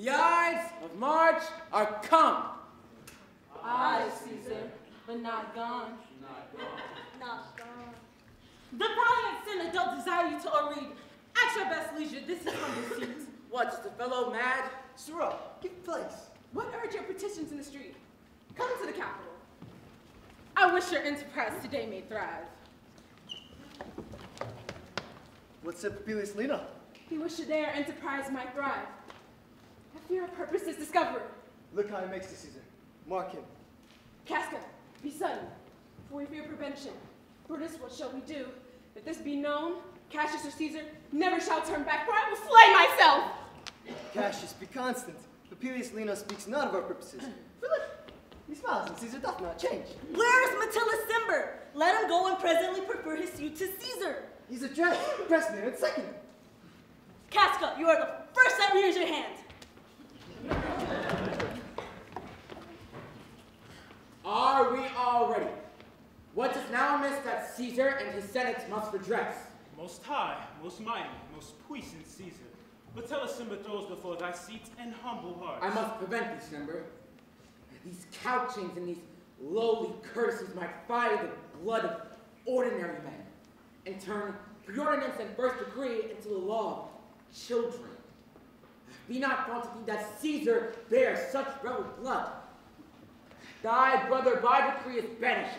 The Ides of March are come. Aye, Caesar, but not gone. Not gone. Not gone. The valiant sinner don't desire you to read. At your best leisure, this is from the seat. What's the fellow mad? Sirrah, give place. What urge your petitions in the street? Come to the Capitol. I wish your enterprise today may thrive. What said Popilius Lena? He wished today our enterprise might thrive. I fear our purpose is discovered. Look how he makes the Caesar. Mark him. Casca, be sudden, for we fear prevention. Brutus, what shall we do? If this be known, Cassius or Caesar never shall turn back, for I will slay myself! Cassius, be constant. Popilius Lena speaks none of our purposes. For look, he smiles and Caesar doth not change. Where is Metellus Cimber? Let him go and presently prefer his suit to Caesar. He's addressed, pressed near and second. Casca, you are the first that rears your hand. Are we all ready? What is now amiss that Caesar and his Senate must redress? Most high, most mighty, most puissant Caesar, Metellus Cimber throws before thy seat and humble hearts. I must prevent these, Cimber. These couchings and these lowly courtesies might fire the blood of ordinary men and turn preordinance and first degree into the law of children. Be not thought to be that Caesar bears such rebel blood. Thy brother by decree is banished.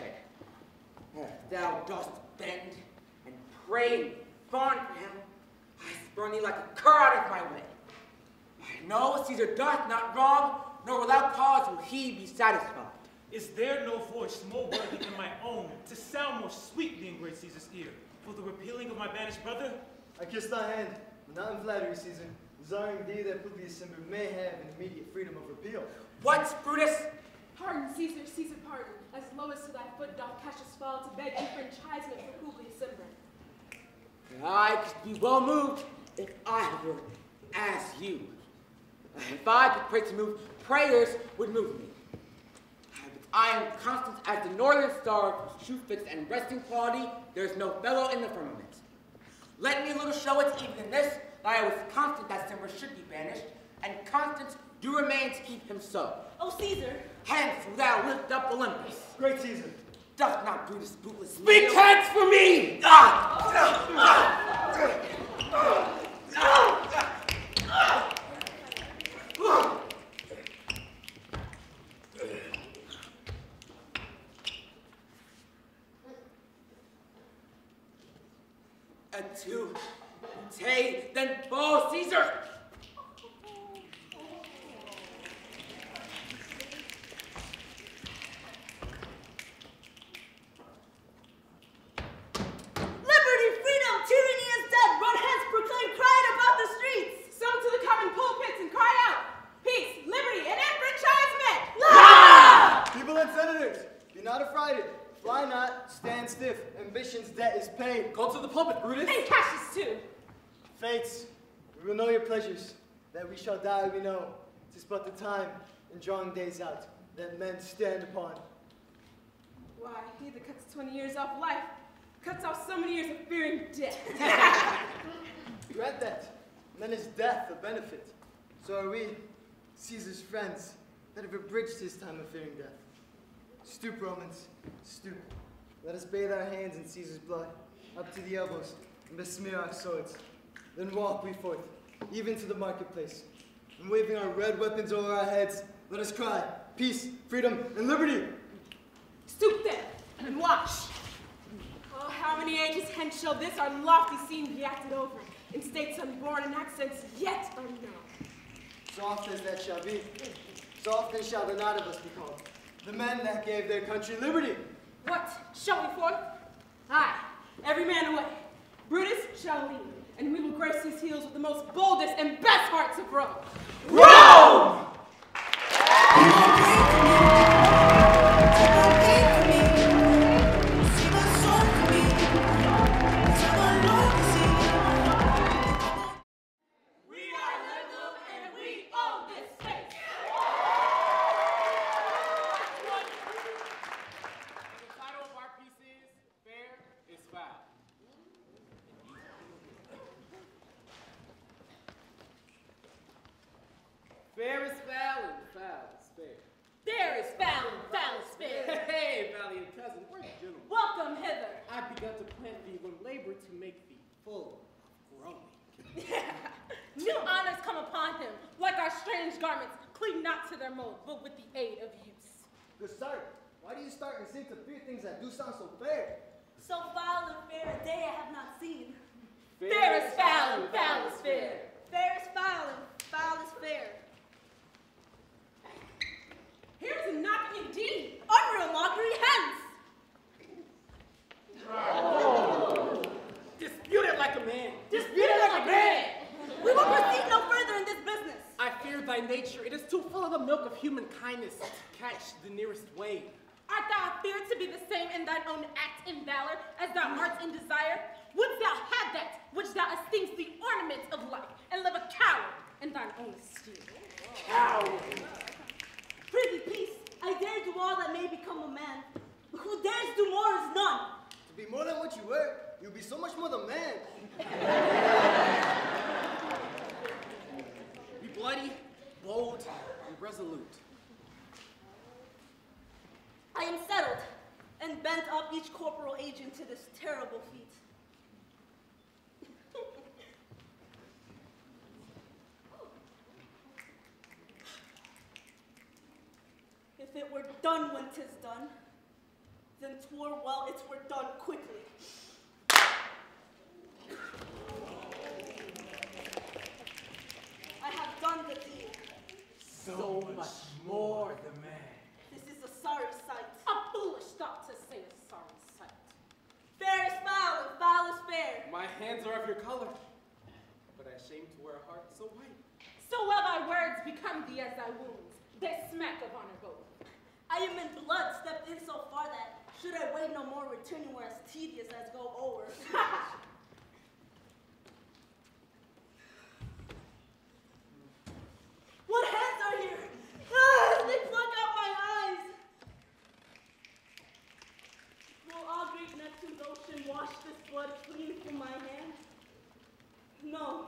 If thou dost bend and pray and fawn for him, I spurn thee like a cur out of my way. No, Caesar doth not wrong, nor without cause will he be satisfied. Is there no voice more worthy than my own to sound more sweetly in great Caesar's ear for the repealing of my banished brother? I kiss thy hand, but not in flattery, Caesar, desiring thee that Publius Cimber may have an immediate freedom of repeal. What, Brutus? Pardon, Caesar, Caesar, pardon, as lowest to thy foot doth Cassius fall to beg enfranchisement for Publius Cimber. I could be well moved if I were as you. If I could pray to move, prayers would move me. But I am constant as the northern star whose true fixed and resting quality there is no fellow in the firmament. Let me a little show it even in this, that I was constant that Cimber should be banished, and constant do remain to keep him so. Oh, Caesar, Hence will thou lift up Olympus. Great Caesar, Doth not Brutus bootless Speak hence for me! Ah! And to Tay, then bow Caesar! liberty, freedom, tyranny is dead. Run hence, proclaim, cry it the streets. Some to the common pulpits and cry out, peace, liberty, and enfranchisement! people and senators, be not affrighted. Fly not, stand stiff. Ambition's debt is paid. Go to the pulpit, Brutus! And Cassius too. Fates, we will know your pleasures. That we shall die, we know. Tis but the time, in drawing days out, that men stand upon. Why, he that cuts 20 years off life cuts off so many years of fearing death. Grant that. Then is death a benefit. So are we, Caesar's friends, that have abridged his time of fearing death. Stoop, Romans, stoop. Let us bathe our hands in Caesar's blood, up to the elbows, and besmear our swords. Then walk we forth, even to the marketplace. And waving our red weapons over our heads, let us cry, peace, freedom, and liberty! Stoop then, and watch. Oh, how many ages hence shall this our lofty scene be acted over, in states unborn and accents yet unknown? Soft as that shall be, soft then shall the knot of us be called. The men that gave their country liberty. What, shall we forth? Aye, every man away. Brutus shall lead, and we will grace these heels with the most boldest and best hearts of Rome. Rome! that I begun to plant thee with labor to make thee full of growing. New honors come upon him, like our strange garments, cleave not to their mold, but with the aid of use. Good sir, Why do you start and seem to fear things that do sound so fair? So foul and fair a day I have not seen. Fair, fair is foul and foul is fair. Fair is foul and foul is fair. Here's a knock indeed. a mockery, hence! Nature. It is too full of the milk of human kindness to catch the nearest wave. Art thou feared to be the same in thine own act in valor as thou art in desire? Wouldst thou have that which thou esteemest the ornament of life, and live a coward in thine own esteem? Coward! Prithee, peace. I dare do all that may become a man. Who dares do more is none. To be more than what you were, you'll be so much more than man. Be bloody, bold, and resolute. I am settled and bent up each corporal agent to this terrible feat. if it were done when 'tis done, then twere well it were done quickly. I have done the deed. So much more the man. This is a sorry sight. A foolish thought to say a sorry sight. Fair is foul and foul is fair. My hands are of your color, but I shame to wear a heart so white. So well thy words become thee as thy wounds. They smack of honor both. I am in blood, stepped in so far that should I wait no more, returning were as tedious as go over. what hands are here? Ah, they plug out my eyes. Will all great Neptune's ocean wash this blood clean from my hand? No.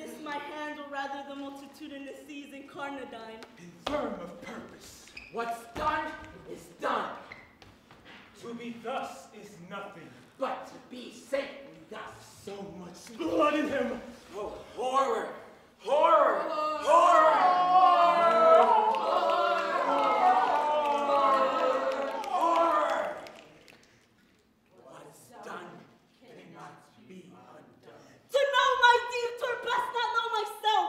This my hand will rather the multitudinous seas incarnadine. Infirm of purpose. What's done is done, To be thus is nothing. but to be safely thus. So much blood in him. Oh, horror! Horror! Horror! Horror! What is done cannot be undone. To know my deed, twere best not know myself.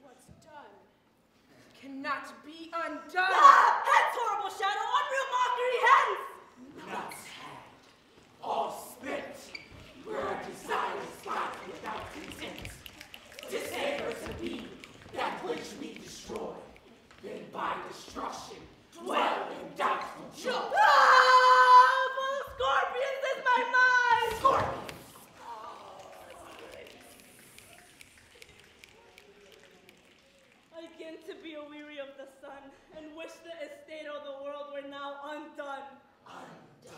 What's done cannot be undone. Ah, hence horrible shadow, unreal mockery, hence! Nuts had, all spent, where our desires lie without content. Disable to be that which we destroy, then by destruction now undone. Undone.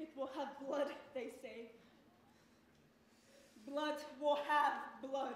It will have blood, they say. Blood will have blood.